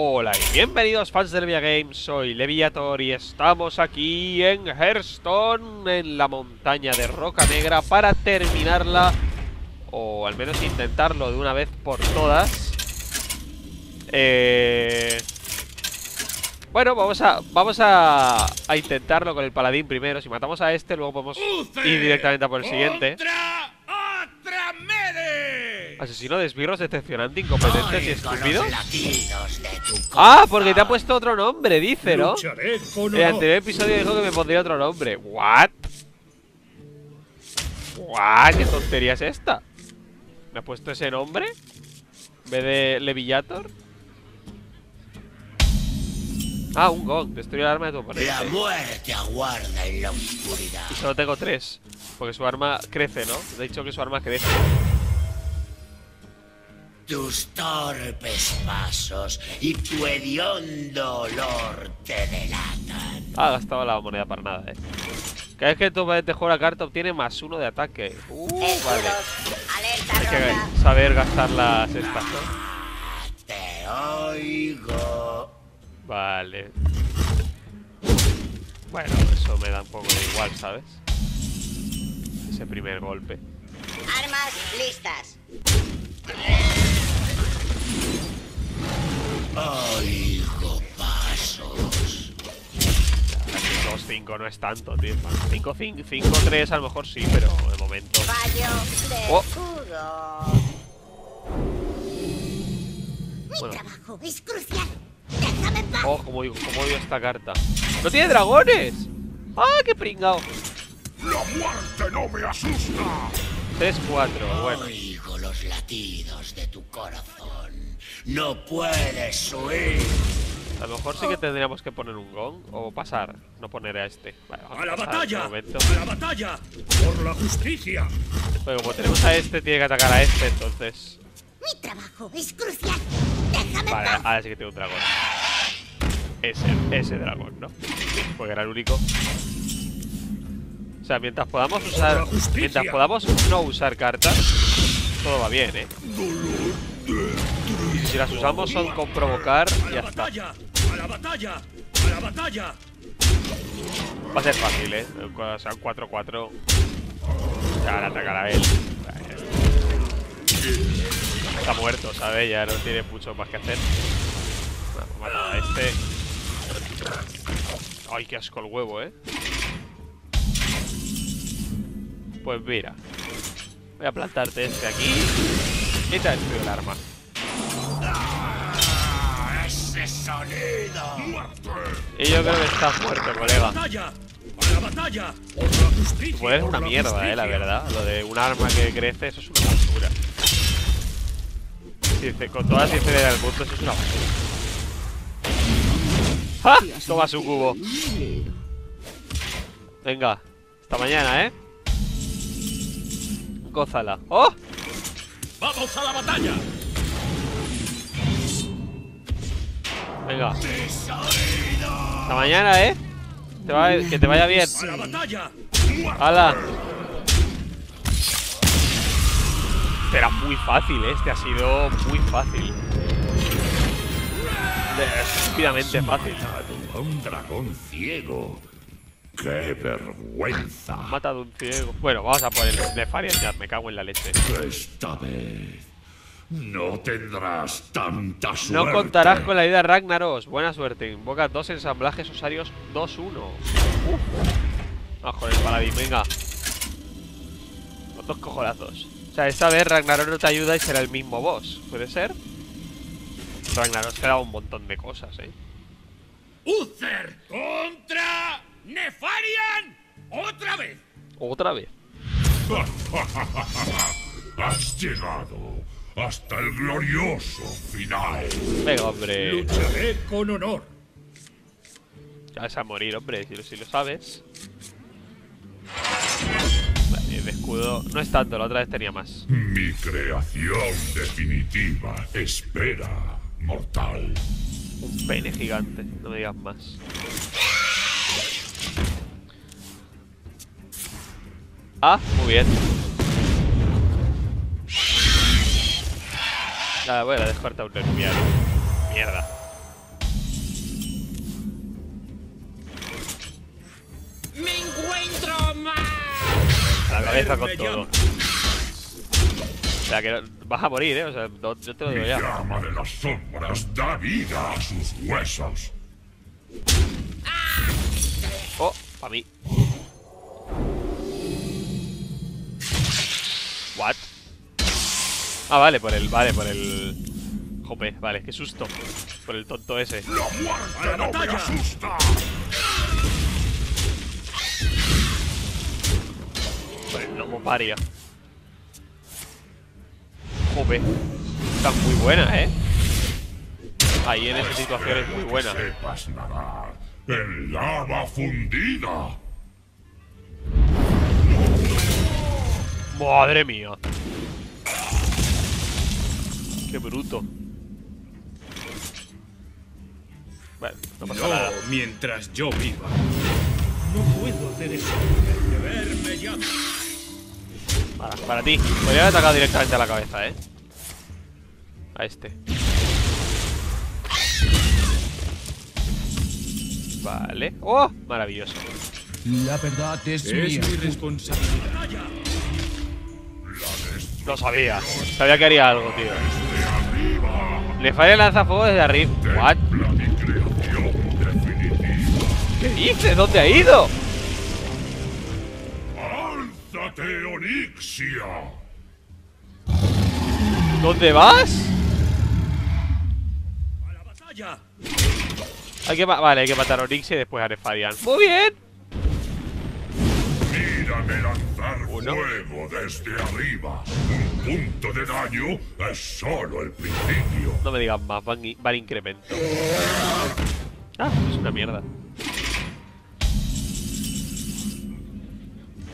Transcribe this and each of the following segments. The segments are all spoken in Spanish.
Hola y bienvenidos fans de Levia Games, soy Leviator y estamos aquí en Hearthstone, en la montaña de Roca Negra para terminarla, o al menos intentarlo de una vez por todas. Eh... Bueno, vamos a vamos a, a intentarlo con el paladín primero. Si matamos a este, luego podemos ir directamente a por el siguiente. Asesino de esbirros decepcionante, incompetente y estúpido. Ah, porque te ha puesto otro nombre, dice, ¿no? En el anterior episodio dijo que me pondría otro nombre. ¿What? ¿What? ¿Qué tontería es esta? ¿Me ha puesto ese nombre? ¿En vez de Levillator? Ah, un gong. Destruye el arma de tu oponente. La muerte aguarda en la oscuridad. Y solo tengo tres. Porque su arma crece, ¿no? De hecho que su arma crece. Tus torpes pasos y tu hediondo olor te delatan. Ah, gastado la moneda para nada, eh. Cada vez que tu oponente juega la carta obtiene más uno de ataque. Uh, vale. Hay que saber gastar las estas, ¿no? Te oigo. Vale. Bueno, eso me da un poco de igual, ¿sabes? Ese primer golpe. Armas listas. Oigo pasos. 2-5 no es tanto, tío. 5-3 a lo mejor sí, pero de momento. Fallo de Oh. Bueno. trabajo es crucial. Déjame en paz. Oh, como digo, como odio esta carta. ¡No tiene dragones! ¡Ah, qué pringao! ¡La muerte no me asusta! 3-4, bueno. Oigo los latidos de tu corazón. No puedes huir. A lo mejor sí que tendríamos que poner un gong o pasar. No poner a este. Vale, vamos ¡A la batalla! momento. ¡A la batalla! ¡Por la justicia! Pero como tenemos a este, tiene que atacar a este, entonces. Mi trabajo es crucial. Déjame Vale, paz. ahora sí que tengo un dragón. Ese, ese dragón, ¿no? Porque era el único. O sea, mientras podamos usar. Mientras podamos no usar cartas, todo va bien, ¿eh? Y si las usamos son con provocar, ¡A ya está. batalla! ¡A la batalla! ¡A la batalla! Va a ser fácil, ¿eh? O sea, un 4-4. Ya, ahora atacar a él. Está muerto, ¿sabes? Ya no tiene mucho más que hacer. Bueno, pues mata a este. Ay, qué asco el huevo, ¿eh? Pues mira. Voy a plantarte este aquí. Y te destruyo el arma. ¡Ah. Y yo creo que estás muerto, colega. ¡Batalla! ¡A la una mierda, eh, la verdad. Lo de un arma que crece, eso es una basura. Sincer- con toda la sinceridad del mundo, eso es una basura. ¡Ja! Toma su cubo. Venga, hasta mañana, ¿eh? Gózala. ¡Oh! ¡Vamos a la batalla! Venga. Hasta mañana, ¿eh? Te va- que te vaya bien. ¡A la batalla! ¡Hala! Era muy fácil, ¿eh? Este ha sido muy fácil. Estúpidamente fácil. A un dragón ciego. ¡Qué vergüenza! Ha matado un ciego. Bueno, vamos a poner el Nefarian ya, me cago en la leche. Esta vez no tendrás tanta suerte. No contarás con la ayuda de Ragnaros. Buena suerte. Invoca dos ensamblajes osarios 2-1. Uf. Vamos con el paladín, venga. Con dos cojonazos. O sea, esta vez Ragnaros no te ayuda y será el mismo boss. ¿Puede ser? Ragnaros te da un montón de cosas, eh. ¡Uther contra Nefarian! ¡Otra vez! Otra vez. Has llegado hasta el glorioso final. Venga, hombre. Lucharé con honor. Ya vas a morir, hombre, si lo, si lo sabes. Vale, el escudo no es tanto, la otra vez tenía más. Mi creación definitiva espera, mortal. Un pene gigante, no me digas más. Ah, muy bien. Nada, voy a dejar autoenviar. Mierda. ¡Me encuentro más! A la cabeza con todo. O sea, que vas a morir, ¿eh? O sea, yo te lo digo ya. La llama de las sombras da vida a sus huesos. Oh, para mí. Ah, vale, por el. Vale, por el. Jope, vale, qué susto. Por el tonto ese. ¡La muerte no me asusta! Por el lomo paria. Jope. Está muy buena, ¿eh? Ahí en esa situación es muy buena. Sepas nadar en lava fundida. Madre mía. Qué bruto. Bueno, no pasa No, nada. mientras yo viva. No puedo hacer eso. Llama. Para, para ti. Podría haber atacado directamente a la cabeza, ¿eh? A este. Vale. ¡Oh! Maravilloso. La verdad es, Es mía. mi responsabilidad. Lo sabía. Sabía que haría algo, tío. Le falla el lanzafuegos desde arriba. ¿What? ¿Qué dices? ¿Dónde ha ido? ¡Álzate, Onixia! ¿Dónde vas? ¡A la batalla! Hay que vale, hay que matar a Onyx y después a Nefarian. Muy bien. Mírame lanzar Uno. fuego desde arriba. Un punto de daño es solo el principio. No me digas más, van, van incremento. Ah, es una mierda.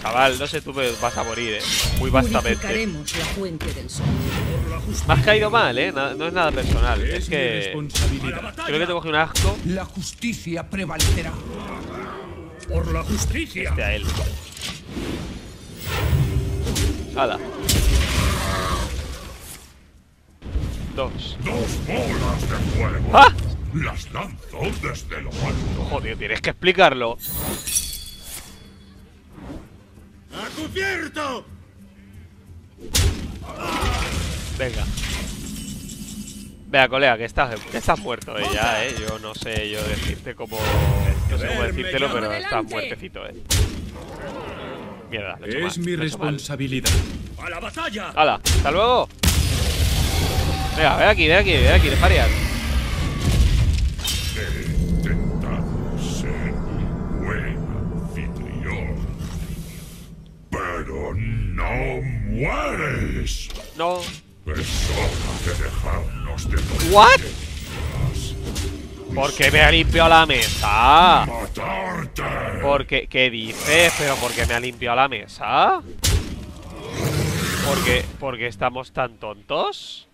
Chaval, no sé tú, pero vas a morir, eh. Muy vastamente. Purificaremos la fuente del sol. Me has caído mal, eh. Na- no es nada personal. Es Es que. Creo que te cogí un asco La justicia prevalecerá. Por la justicia. de a él. Hala. Dos. Dos bolas de fuego. ¡Ah! Las lanzó desde lo alto. Joder, tienes que explicarlo. ¡A cubierto! Venga. Venga, colega, que estás, que estás muerto eh, ya, eh. Yo no sé yo decirte cómo. No sé cómo decírtelo, pero estás muertecito, eh. Mierda, lo he hecho Es mal, mi lo he hecho mal. responsabilidad. ¡A la batalla! ¡Hala! ¡Hasta luego! Venga, ven aquí, ven aquí, ven aquí, Nefarian. He intentado ser un buen anfitrión. Pero no mueres. No. Es hora de dejarnos de ¿What? Tonterías. ¿Por qué me ha limpiado la mesa? ¡Matarte! ¿Por qué? ¿Qué dices? ¿Pero por qué me ha limpiado la mesa? ¿Por qué, ¿Por qué estamos tan tontos?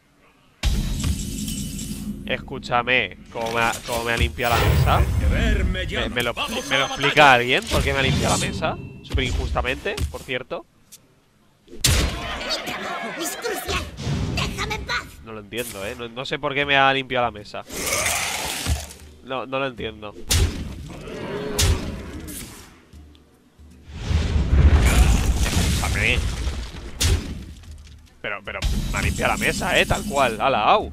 Escúchame, ¿cómo me ha, cómo me ha limpiado la mesa? Me ¿Me, llama. me lo, ¡Vamos me lo explica alguien por qué me ha limpiado la mesa? Súper injustamente, por cierto. No lo entiendo, ¿eh? No, no sé por qué me ha limpiado la mesa. No, no lo entiendo. Escúchame. Pero, pero, me ha limpiado la mesa, ¿eh? Tal cual. ¡Hala, au!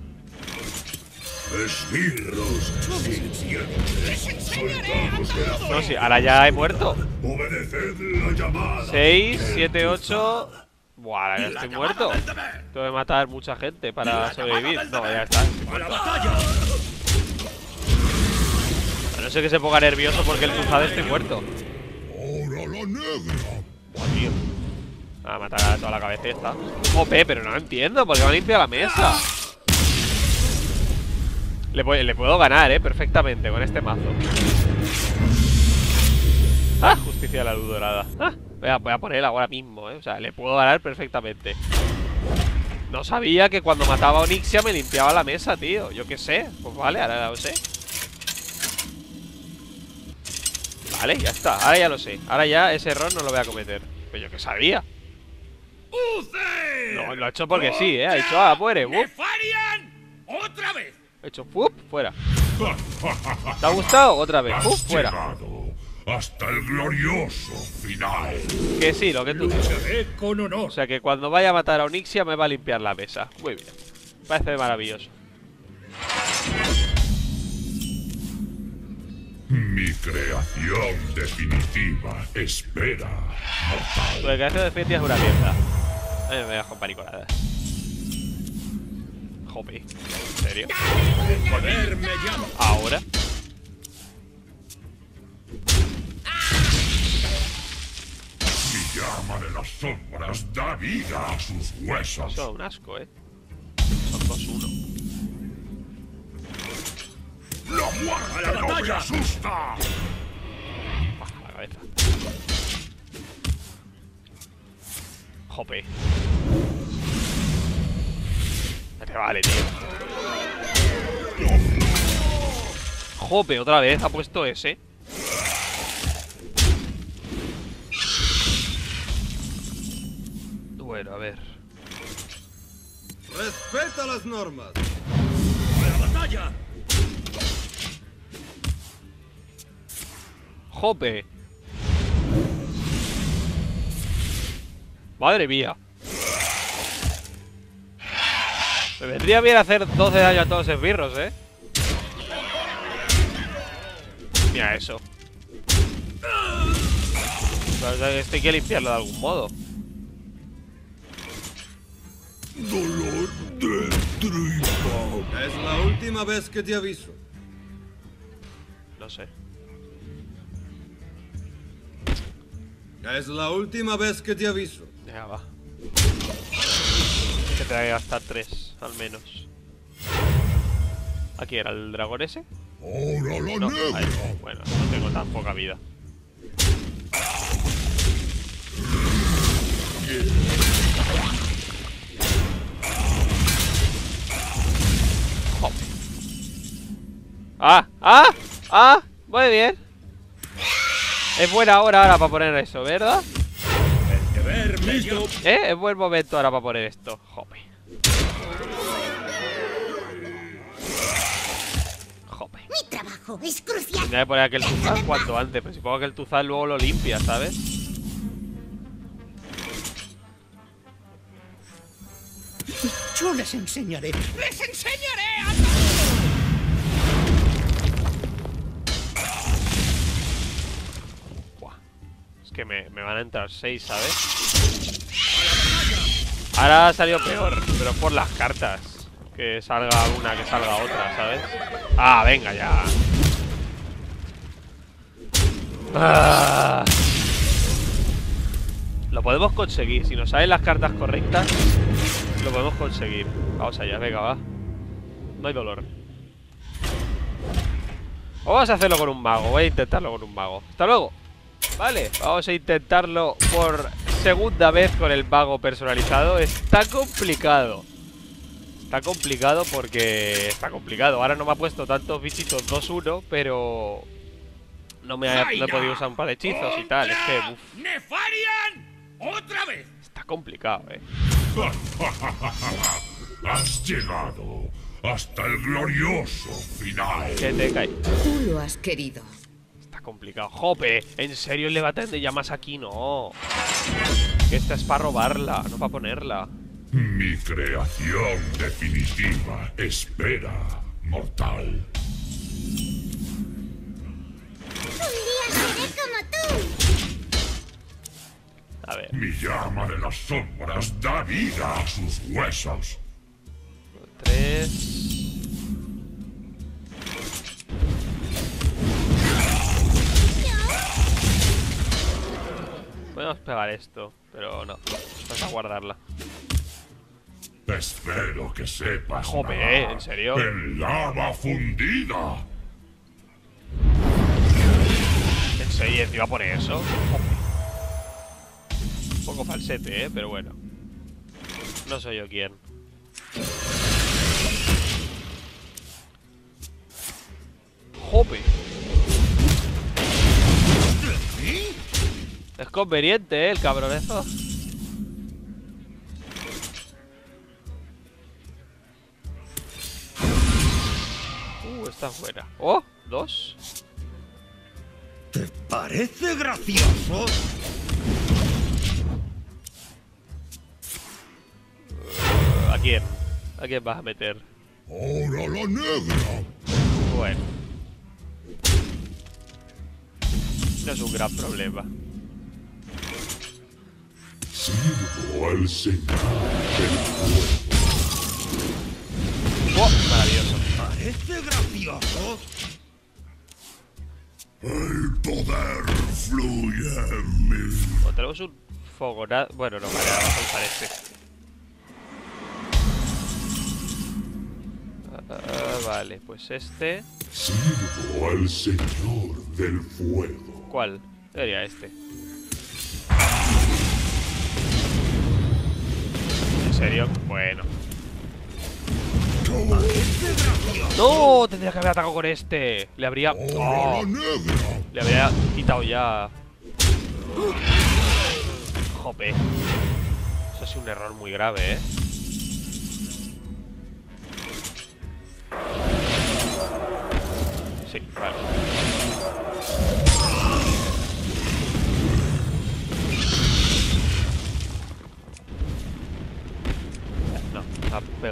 Esbirros No, sí, ahora ya he muerto. Obedeced la llamada. 6, 7, 8. Buah, ahora ya estoy muerto. Tengo que matar mucha gente para sobrevivir. No, ya está. No ser que se ponga nervioso porque el cruzado estoy muerto. Ahora la negra. Buah, tío. A matar a toda la cabeza y ya está. OP, pero no lo entiendo. ¿Por qué me ha limpiado la mesa? Le, pu- le puedo ganar, eh, perfectamente con este mazo. Ah, justicia de la luz dorada. Ah, voy a, voy a poner ahora mismo, eh. O sea, le puedo ganar perfectamente. No sabía que cuando mataba a Onyxia me limpiaba la mesa, tío. Yo qué sé. Pues vale, ahora lo sé. Vale, ya está. Ahora ya lo sé. Ahora ya ese error no lo voy a cometer. Pero yo que sabía. No, lo ha hecho porque sí, ¿eh? Ha dicho, ah, muere. ¡Nefarian! ¡Otra vez! Ha hecho, ¡fup! Fuera. ¿Te ha gustado? Otra vez. ¡Fup! Fuera. hasta el glorioso final. Que sí, lo que tú dices. Lucharé con honor. O sea que cuando vaya a matar a Onixia me va a limpiar la mesa. Muy bien. Parece maravilloso. Mi creación definitiva espera. Tu de definitiva es una mierda. A mí me voy a con panicoladas. Jope. ¿En serio? Poder me. ¿Ahora? Mi llama de las sombras da vida a sus huesos. Eso es un asco, eh. Son dos uno. ¡A la no me batalla! asusta! Baja la cabeza. Jope. Ya te vale, tío. Jope, otra vez ha puesto ese. Bueno, a ver. Respeta las normas. ¡A la batalla! Jope. Madre mía. Me vendría bien hacer 12 daño a todos los esbirros, ¿eh? Mira eso. Esto hay que limpiarlo de algún modo. Dolor de tripa. Es la última vez que te aviso. No sé. Es la última vez que te aviso. Venga, va. Que te gastar 3, al menos. ¿Aquí era el dragón ese? Ahora la No, ahí. Bueno, no tengo tan poca vida. ¡Ah! ¡Ah! ¡Ah! Muy bien. Es buena hora ahora para poner eso, ¿verdad? ¿Eh? Es buen momento ahora para poner esto. Jope. Jope. Mi trabajo es crucial. Tendría que poner aquel tuzán cuanto antes, pero si pongo aquel tuzán luego lo limpia, ¿sabes? Yo les enseñaré. ¡Les enseñaré a que me, van a entrar 6, ¿sabes? Ahora ha salido peor, pero por las cartas. Que salga una, que salga otra, ¿sabes? Ah, venga ya. Ah. Lo podemos conseguir. Si nos salen las cartas correctas, lo podemos conseguir. Vamos allá, venga, va. No hay dolor. Vamos a hacerlo con un mago. Voy a intentarlo con un mago. Hasta luego. Vale, vamos a intentarlo por segunda vez con el mago personalizado. Está complicado. Está complicado porque... Está complicado. Ahora no me ha puesto tantos bichitos 2-1, pero... No me ha, no he podido usar un par de hechizos y tal. Es que... uf, ¡Nefarian! ¡Otra vez! está complicado, eh. Has llegado hasta el glorioso final. Que te cae. Tú lo has querido. Complicado. Jope, ¿en serio le baten de llamas aquí? No. Esta es para robarla, no para ponerla. Mi creación definitiva espera, mortal. Un día seré como tú. A ver, Mi llama de las sombras da vida a sus huesos. tres. Podemos pegar esto, pero no. Vamos a guardarla. Espero que sepas. Jope, nadar ¿eh? ¿En serio? En lava fundida. ¿En serio encima por eso? Jope. Un poco falsete, eh, pero bueno. No soy yo quien. Jope. Es conveniente, eh, el cabronezo. Uh, está buena. Oh, dos. Te ¿Parece gracioso? ¿A quién? ¿A quién vas a meter? Ahora la negra. Bueno. No es un gran problema. Sirvo al señor del fuego. ¡Oh! Maravilloso. ¿Parece gracioso? El poder fluye en mí. O tenemos un fogonazo. Bueno, no, vale, vamos a usar este. Ah, vale, pues este. Sirvo al señor del fuego. ¿Cuál? Sería este. Serio? Bueno. ¡No! Tendría que haber atacado con este. Le habría. ¡Oh! Le habría quitado ya. Jope. Eso ha sido un error muy grave, ¿eh?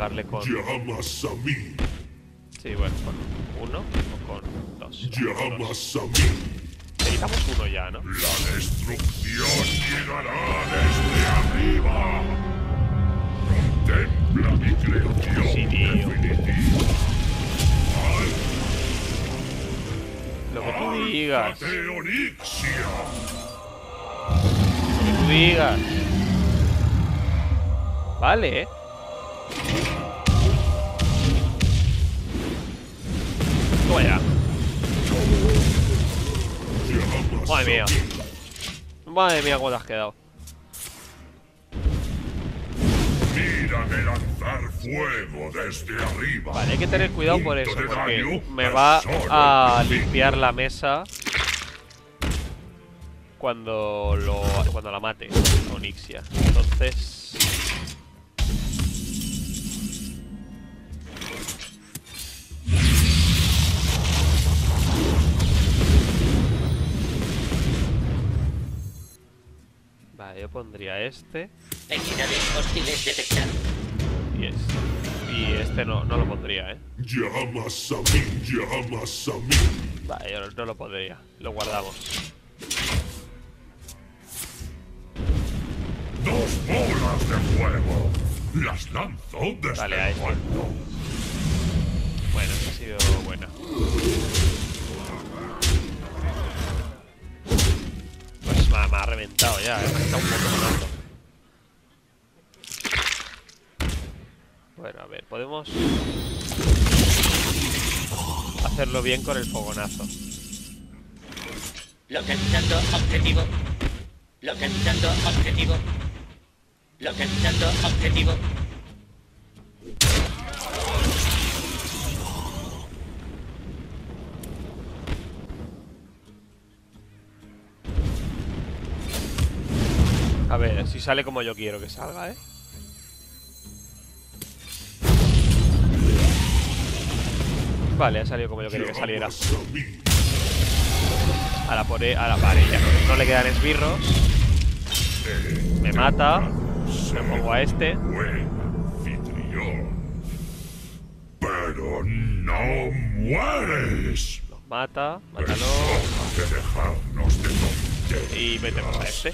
Pegarle con... Llamas a mí. Sí, bueno, con uno o con dos. Llamas a mí. Necesitamos uno ya, ¿no? La destrucción llegará desde arriba. Contempla mi creación Sí, tío. definitiva. Lo que tú digas. Lo que tú digas. Vale, ¿eh? Toma ya. Madre mía. mí. Madre mía, cómo te has quedado. Mírame lanzar fuego desde arriba. Vale, hay que tener cuidado por eso, porque me va a limpiar la mesa cuando lo cuando la mate Onixia. Entonces, Vale, yo pondría este Entidades hostiles detectadas. y este. Y este no, no lo pondría, ¿eh? Llamas a mí, llamas a mí. Vale, yo no, no lo pondría. Lo guardamos. Dos bolas de fuego. Las lanzo desde Dale a el. Bueno, esta ha sido buena. Ha, me ha reventado ya, ¿eh? me está un poco matando. Bueno, a ver, podemos hacerlo bien con el fogonazo. Localizando objetivo. Localizando objetivo. Localizando objetivo. Sale como yo quiero que salga, ¿eh? Vale, ha salido como yo quería que saliera. A mí. Ahora pone. Ahora, vale, ya no, no le quedan esbirros. Me mata. Me pongo a este. Pero no mueres. Nos mata. Mátalo. Y metemos a este.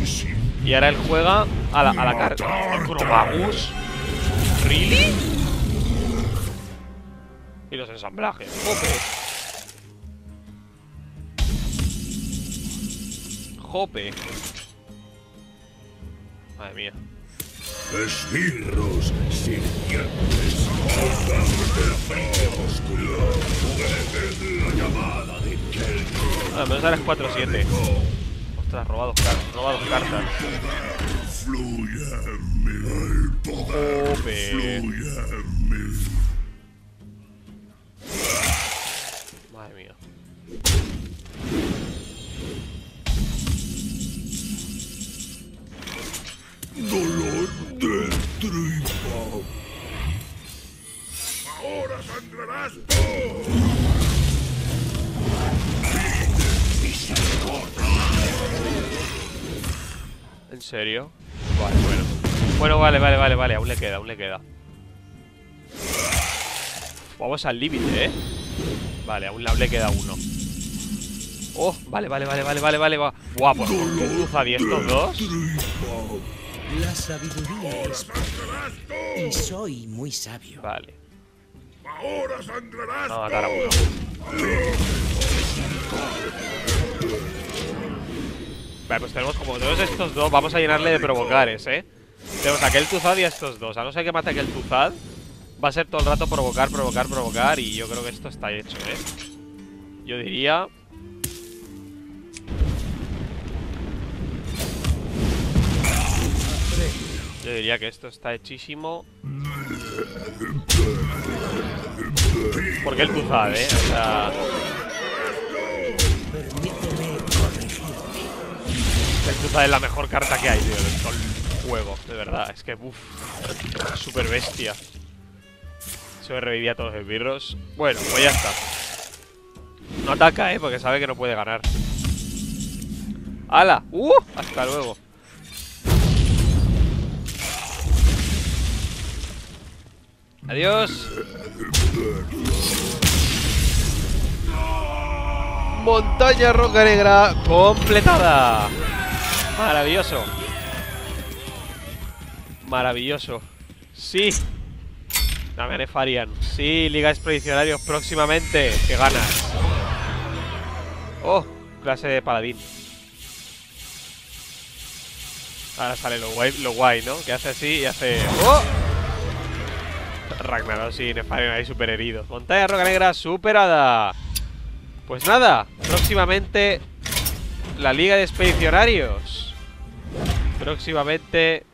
Y sin Y ahora él juega a la, a la carga. Cromagus. ¿Really? Y los ensamblajes. Jope. Jope. Madre mía. esbirros sirvientes. Obedeced la llamada de Kelko. Ah, es 4-7. Ostras, robados, car robados cartas. Fluye en serio? Vale, bueno. Bueno, vale, vale, vale, vale. Aún le queda, aún le queda. Vamos al límite, ¿eh? Vale, aún le queda uno. Oh, vale, vale, vale, vale, vale, vale. va. Buah, pues Cruzad y estos dos. La sabiduría es. Y soy muy sabio. Vale. Ahora sangrarás. Vamos a matar a uno. Pues tenemos como todos estos dos. Vamos a llenarle de provocares, ¿eh? Tenemos a aquel Tuzad y a estos dos. A no ser que mate aquel Tuzad, va a ser todo el rato provocar, provocar, provocar. Y yo creo que esto está hecho, ¿eh? Yo diría... Yo diría que esto está hechísimo. Porque el Tuzad, ¿eh? O sea... El Tuzad es la mejor carta que hay, tío, de todo el juego, de verdad. Es que, uff, super bestia. Se revivía a todos los esbirros. Bueno, pues ya está. No ataca, eh, porque sabe que no puede ganar. ¡Hala! ¡Uh! Hasta luego. Adiós. Montaña Roca Negra completada. Maravilloso. Maravilloso. Sí. Dame Nefarian. Sí, Liga Expedicionarios próximamente. Que ganas. Oh, clase de paladín. Ahora sale lo guay, lo guay, ¿no? Que hace así y hace... ¡Oh! Ragnaros y Nefarian ahí super heridos. Montaña Roca Negra superada. Pues nada, próximamente la Liga de Expedicionarios. Próximamente...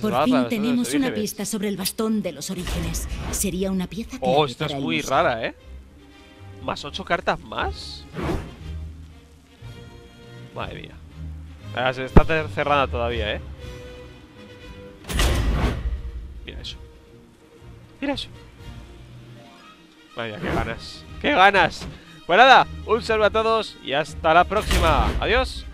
Por fin tenemos una pista sobre el bastón de los orígenes. Sería una pieza que Oh, esta es muy museo. rara, ¿eh? ¿Más ocho cartas más? Madre mía. Ah, se está cer- cerrada todavía, ¿eh? Mira eso. Mira eso. Madre mía, qué ganas. ¡Qué ganas! Pues nada, un saludo a todos y hasta la próxima. Adiós.